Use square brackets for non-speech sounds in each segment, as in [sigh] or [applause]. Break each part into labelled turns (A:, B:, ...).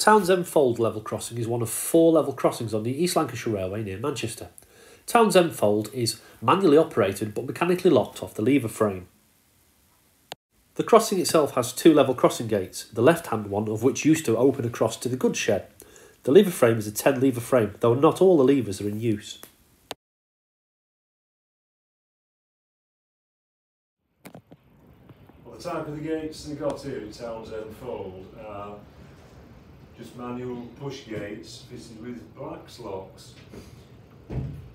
A: Townsend Fold level crossing is one of four level crossings on the East Lancashire Railway near Manchester. Townsend Fold is manually operated but mechanically locked off the lever frame. The crossing itself has two level crossing gates, the left hand one of which used to open across to the goods shed. The lever frame is a 10 lever frame, though not all the levers are in use.
B: Well, the type of the gates they got here at Townsend Fold are uh, just manual push gates fitted with Black's locks.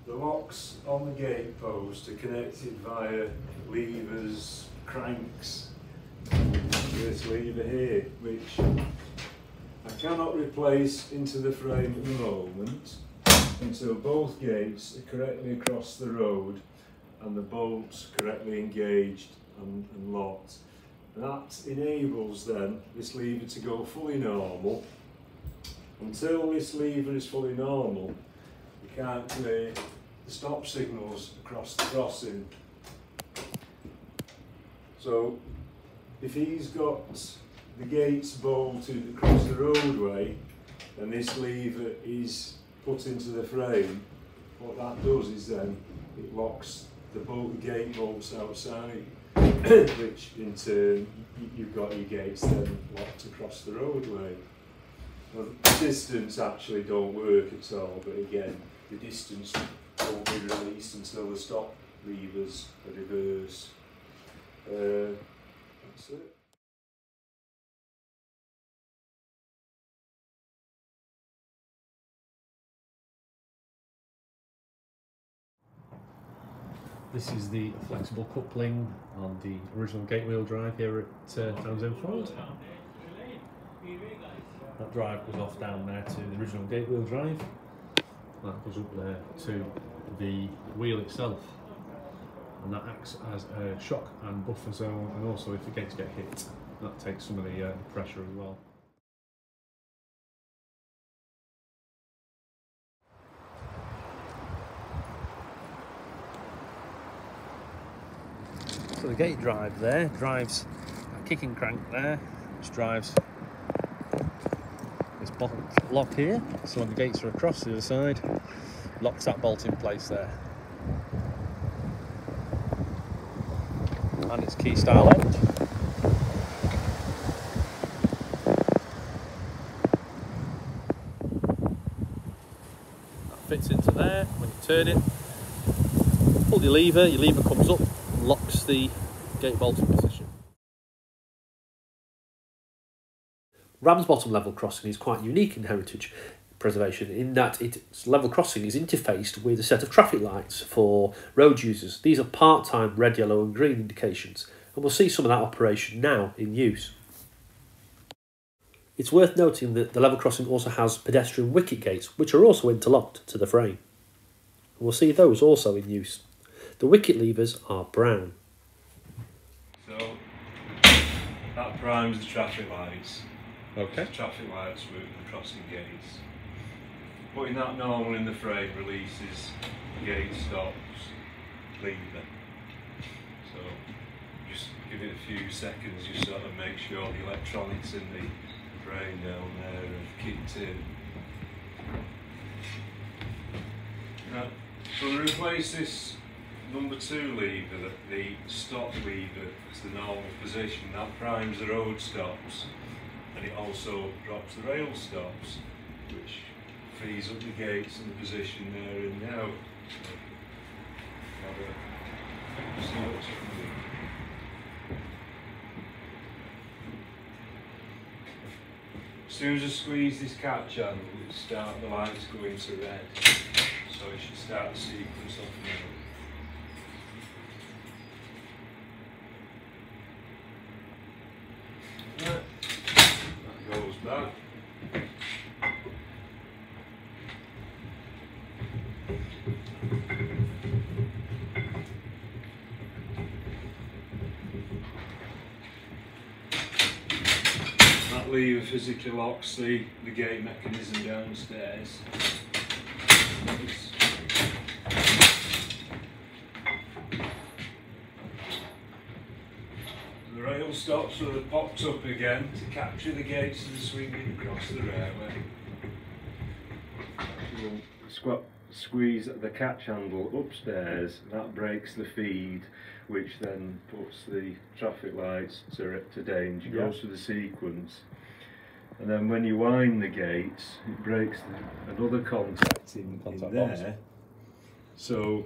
B: The locks on the gate post are connected via levers, cranks, this lever here, which I cannot replace into the frame at the moment until both gates are correctly across the road and the bolts correctly engaged and, and locked. That enables then this lever to go fully normal. Until this lever is fully normal, you can't play the stop signals across the crossing. So if he's got the gates bolted across the roadway and this lever is put into the frame, what that does is then it locks the bolt gate bolts outside, [coughs] which in turn you've got your gates then locked across the roadway. The distance actually don't work at all, but again, the distance won't be released until the stop levers are reversed. Uh, that's it.
A: This is the flexible coupling on the original gate wheel drive here at uh, Townsend Fold. That drive goes off down there to the original gate wheel drive. That goes up there to the wheel itself. And that acts as a shock and buffer zone and also if the gates get hit, that takes some of the uh, pressure as well. So the gate drive there drives a kicking crank there, which drives lock here. So when the gates are across the other side, locks that bolt in place there. And it's key style end. That fits into there when you turn it. Pull your lever, your lever comes up, locks the gate bolt in position. Ramsbottom level crossing is quite unique in heritage preservation in that its level crossing is interfaced with a set of traffic lights for road users. These are part-time red, yellow and green indications and we'll see some of that operation now in use. It's worth noting that the level crossing also has pedestrian wicket gates which are also interlocked to the frame. We'll see those also in use. The wicket levers are brown.
B: So that primes the traffic lights.
A: Okay.
B: Traffic lights with the crossing gates. Putting that normal in the frame releases gate stops lever. So just give it a few seconds, you sort of make sure the electronics in the frame down there have kicked in. Now, so to replace this number two lever, the, stop lever to the normal position, that primes the road stops and it also drops the rail stops, which frees up the gates and the position they're in now. As soon as I squeeze this catch handle, it start the lights going to red. So it should start the sequence off now. Right. That goes back. That lever physically locks the, the gate mechanism downstairs. It's- The rail stops stops are popped up again to capture the gates and swinging across the railway. Squat, squeeze the catch handle upstairs, that breaks the feed, which then puts the traffic lights to, to danger,
A: Yeah.
B: goes through the sequence. And then when you wind the gates, it breaks the, another contact in,
A: Contact
B: in
A: box.
B: there. So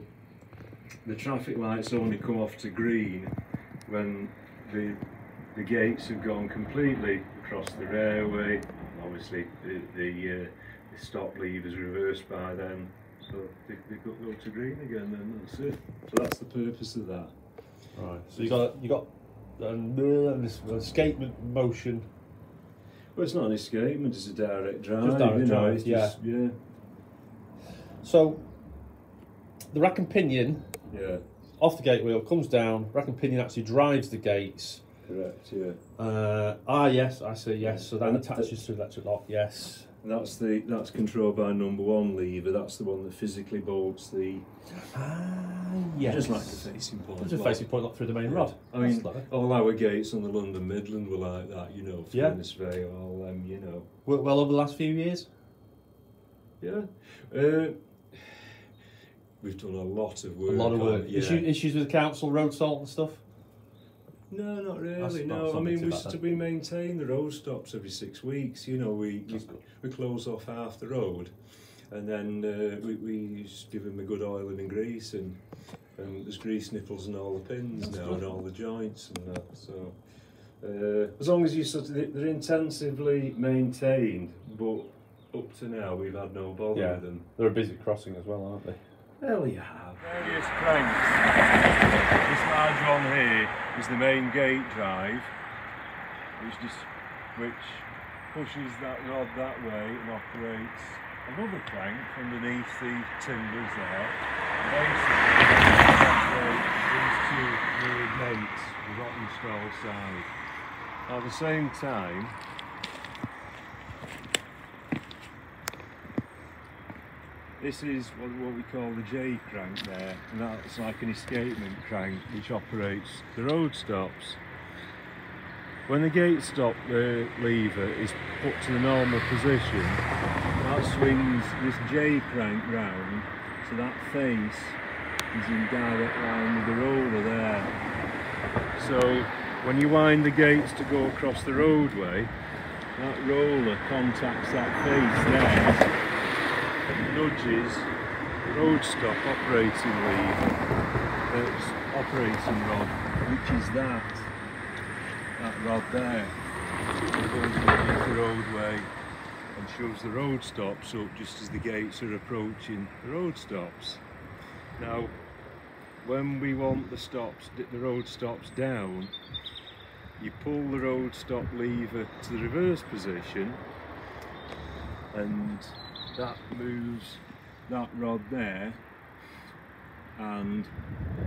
B: the traffic lights only come off to green when the the gates have gone completely across the railway. Obviously, the the, uh, the stop lever's reversed by then, so they, they go, go to green again. Then that's it. So that's the purpose of that.
A: Right. So you got you got um, this escapement motion.
B: Well, it's not an escapement; it's a direct drive.
A: Just direct
B: you know,
A: drive,
B: it's
A: yeah.
B: just yeah,
A: So the rack and pinion
B: yeah,
A: off the gate wheel comes down. Rack and pinion actually drives the gates.
B: correct, yeah.
A: Uh, ah, yes, I see. Yes, so that
B: And
A: attaches to the electric lock. Yes.
B: And that's the that's controlled by number one lever. That's the one that physically bolts the
A: Ah, yes.
B: just like the facing point.
A: Just
B: lock.
A: basically point lock through the main rod.
B: I mean, all our gates on the London Midland were like that, you know,
A: Yeah.
B: Furness Vale, all them, you know.
A: Worked well over the last few years.
B: Yeah. Uh, we've done a lot of work.
A: A lot of work.
B: yeah.
A: Issue, issues with council, road salt and stuff.
B: No, not really.
A: That's
B: no, I mean we
A: bad
B: we maintain the road stops every six weeks. You know, we we,
A: That's
B: we close off half the road, and then uh, we we just give them a good oiling and grease, and um, there's grease nipples and all the pins
A: That's
B: now
A: good.
B: and all the joints and that. So uh, as long as you sort of they- they're intensively maintained, but up to now we've had no bother
A: Yeah.
B: with them.
A: They're a busy crossing as well, aren't they?
B: Hell you have. Various cranks. This large one here is the main gate drive, which just which pushes that rod that way and operates another crank underneath the timbers there. Basically, these two mirrored mates we've got side. At the same time, This is what, what we call the J crank there, and that's like an escapement crank which operates the road stops. When the gate stop uh, lever is put to the normal position, that swings this J crank round, so that face is in direct line with the roller there. So when you wind the gates to go across the roadway, that roller contacts that face there nudges road stop operating lever, uh, operating rod, which is that, that rod there. It goes underneath the roadway and shows the road stops up just as the gates are approaching the road stops. Now, when we want the stops, the road stops down, you pull the road stop lever to the reverse position and that moves that rod there and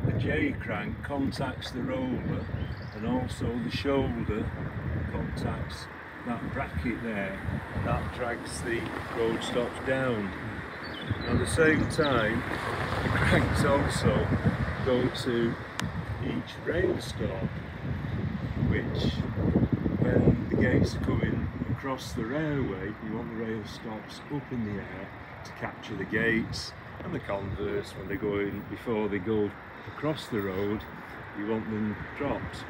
B: the J crank contacts the roller and also the shoulder contacts that bracket there. That drags the road stops down. At the same time the cranks also go to each rail stop which when the gates are coming across the railway, you want the rail stops up in the air to capture the gates, and the converse when they're going before they go across the road, you want them dropped.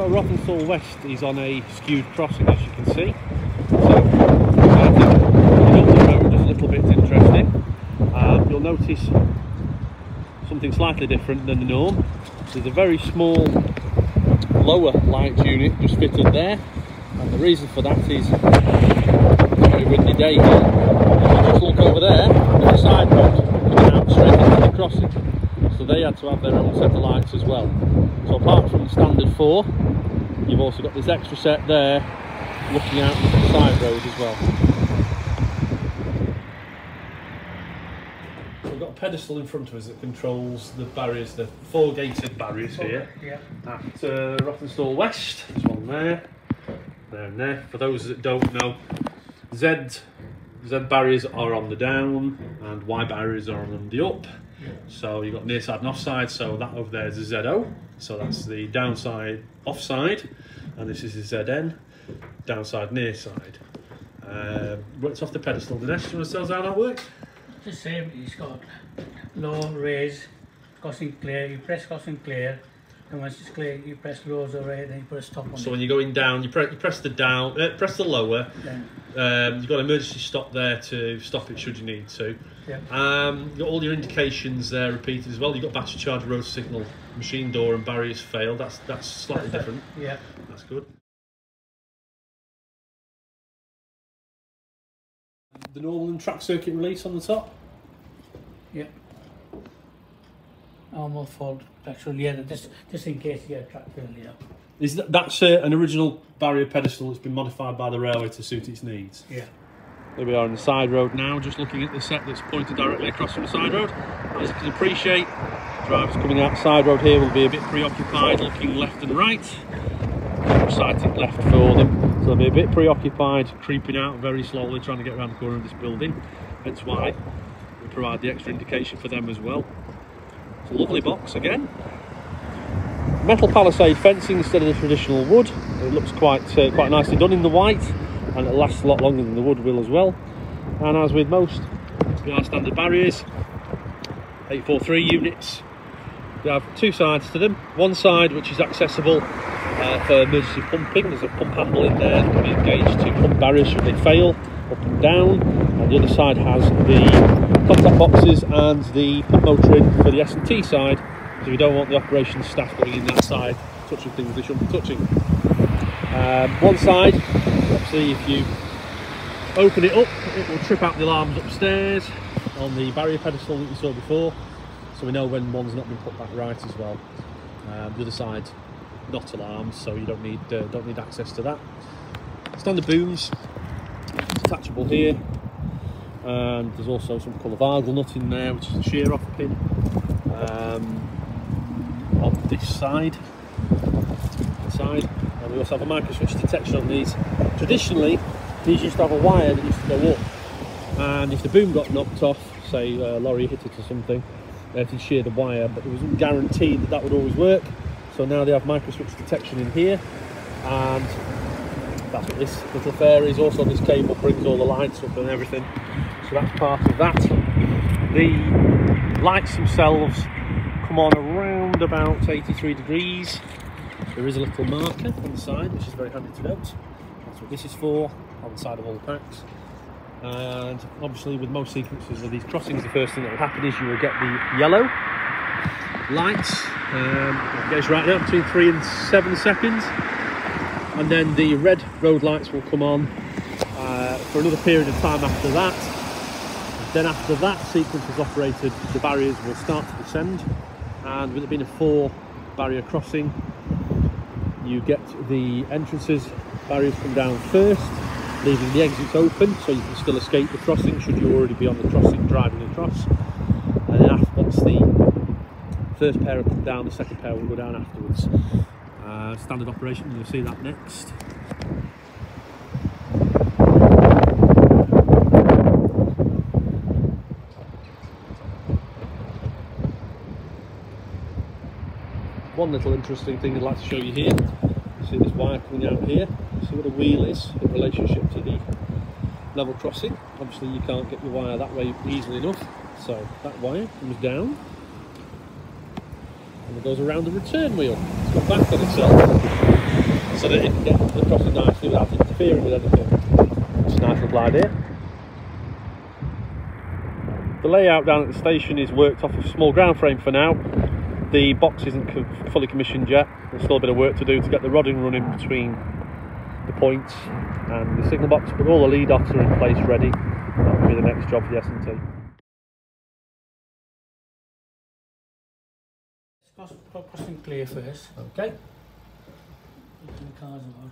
A: So Rawtenstall West is on a skewed crossing as you can see. So I think the road is a little bit interesting. Um, you'll notice something slightly different than the norm. There's a very small lower light unit just fitted there and the reason for that is a very windy day here. If you just look over there, there's a side road coming out straight into the crossing. So they had to have their own set of lights as well. So apart from the standard four, you've also got this extra set there looking out the side road as well. We've got a pedestal in front of us that controls the barriers, the four gated barriers here
C: Yeah.
A: at uh, Rawtenstall West. There's one there, there and there. For those that don't know, Z Z barriers are on the down and Y barriers are on the up. So you've got near side and offside, so that over there is a ZO, so that's the downside offside, and this is the ZN, downside near side. Uh, works off the pedestal. The next one tells how that works.
C: The same, it's got low, raise, crossing clear, you press crossing clear, and once it's clear, you press lows or raise, then you put a stop on
A: So
C: it.
A: when you're going down, you, pre- you press the down, uh, press the lower,
C: Then,
A: Um, you've got an emergency stop there to stop it should you need to.
C: yeah.
A: Um, you've got all your indications there repeated as well. You've got battery charge, road signal, machine door, and barriers failed. That's that's slightly [laughs] different.
C: Yeah.
A: That's good. The normal and track circuit release on the top.
C: Yeah. Almost full actually, yeah, just just in case you get track failure.
A: Is that, that's uh, an original barrier pedestal that's been modified by the railway to suit its needs.
C: Yeah.
A: Here we are on the side road now, just looking at the set that's pointed directly across from the side road. As you can appreciate, drivers coming out the side road here will be a bit preoccupied, looking left and right. Sighted left for them, so they'll be a bit preoccupied, creeping out very slowly, trying to get around the corner of this building. That's why we provide the extra indication for them as well. Lovely box again. Metal palisade fencing instead of the traditional wood. It looks quite uh, quite nicely done in the white and it lasts a lot longer than the wood will as well. And as with most our standard barriers, 843 units, they have two sides to them. One side which is accessible uh, for emergency pumping, there's a pump handle in there that can be engaged to pump barriers should they fail, up and down. And the other side has the contact boxes and the motor in for the S&T side, because we don't want the operations staff going in that side touching things they shouldn't be touching. Um, one side, obviously, if you open it up, it will trip out the alarms upstairs on the barrier pedestal that you saw before, so we know when one's not been put back right as well. Um, the other side, not alarms, so you don't need uh, don't need access to that. Standard booms, detachable here, and there's also some colour vargle nut in there, which is a shear off pin. Um, on this side, side, and we also have a micro switch detection on these. Traditionally, these used to have a wire that used to go up, and if the boom got knocked off, say a lorry hit it or something, they had to shear the wire, but it wasn't guaranteed that that would always work. So now they have micro switch detection in here, and that's what this little fair is. Also, this cable brings all the lights up and everything, so that's part of that. The lights themselves come on around about 83 degrees. There is a little marker on the side, which is very handy to note. That's what this is for, on the side of all the packs. And obviously, with most sequences of these crossings, the first thing that will happen is you will get the yellow lights. Um, it goes right now between three and seven seconds, and then the red road lights will come on uh, for another period of time after that. Then after that sequence is operated, the barriers will start to descend and with it being a four barrier crossing, you get the entrances, barriers come down first, leaving the exits open so you can still escape the crossing should you already be on the crossing driving across. And then after, once the first pair come down, the second pair will go down afterwards. Uh, standard operation, you'll see that next. One little interesting thing I'd like to show you here. You see this wire coming out here. You see what a wheel is in relationship to the level crossing. Obviously you can't get your wire that way easily enough. So that wire comes down and it goes around the return wheel. It's got back on itself so that it can get the crossing nicely without interfering with anything. It's a nice little idea. The layout down at the station is worked off a small ground frame for now. The box isn't co fully commissioned yet. There's still a bit of work to do to get the rodding running between the points and the signal box, but all the lead offs are in place ready. That will be the next job for the S&T.
C: Cross, crossing clear first.
A: Okay.
C: The cars out.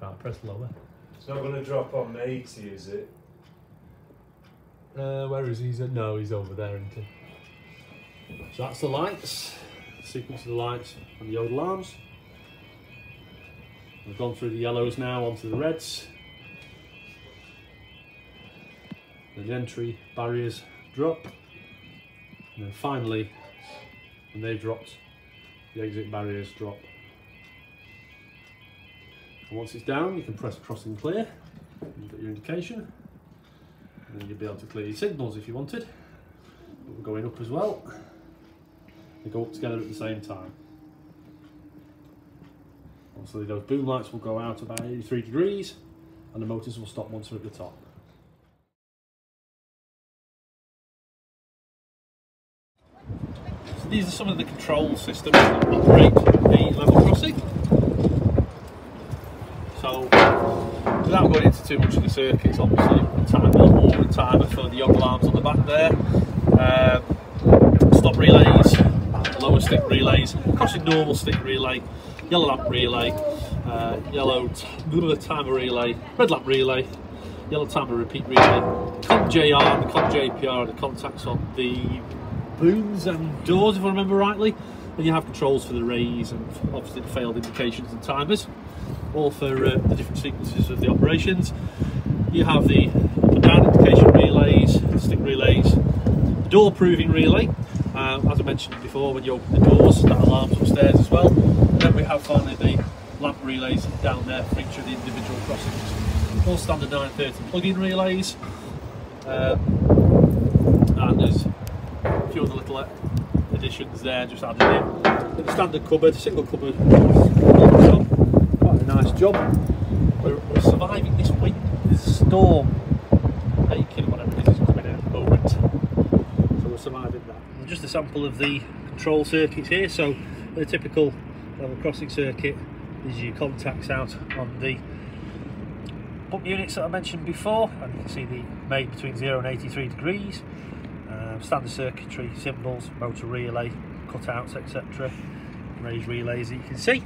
A: Right, press lower.
B: It's not going to drop on 80, is it?
A: Uh, where is he? He's, no, he's over there, isn't he? So that's the lights, sequence of the lights and the old alarms. We've gone through the yellows now onto the reds. Then the entry barriers drop. And then finally, when they've dropped, the exit barriers drop. And once it's down, you can press crossing clear. You've got your indication. And then you'll be able to clear your signals if you wanted. But we're going up as well. They go up together at the same time. Obviously those boom lights will go out about 83 degrees and the motors will stop once they're at the top. These are some of the control systems that operate the level crossing. So without going into too much of the circuits, obviously timer or the timer for the young alarms on the back there. Um, stop relays, lower stick relays, crossing normal stick relay, yellow lamp relay, uh, yellow timer relay, red lamp relay, yellow timer repeat relay, COM JR the COM JPR the contacts on the booms and doors if I remember rightly. And you have controls for the rays and obviously the failed indications and timers, all for uh, the different sequences of the operations. You have the up and down indication relays, stick relays, door proving relay, um, as I mentioned before, when you open the doors, that alarms upstairs as well. And then we have finally the lamp relays down there for each of the individual crossings. All standard 930 plug-in relays. Um, and there's a few other little there just added in. The standard cupboard, single cupboard, quite a nice job. We're, we're surviving this wind, this storm, Aiken, whatever it is, is coming in at the moment. So we're surviving that. And just a sample of the control circuits here. So the typical level crossing circuit is your contacts out on the bump units that I mentioned before, and you can see the made between 0 and 83 degrees. Um, standard circuitry, symbols, motor relay, cutouts, etc. Raised relays that you can see.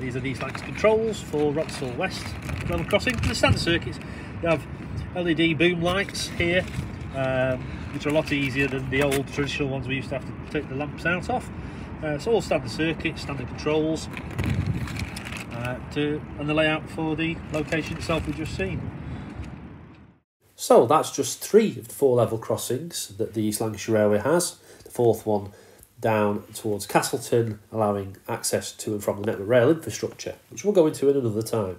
A: These are these Lancs controls for Rawtenstall West level crossing. For the standard circuits, you have LED boom lights here, um, which are a lot easier than the old traditional ones we used to have to take the lamps out of. Uh, it's all standard circuits, standard controls, uh, to, and the layout for the location itself we've just seen. So that's just three of the four level crossings that the East Lancashire Railway has. The fourth one down towards Castleton, allowing access to and from the Network Rail infrastructure, which we'll go into in another time.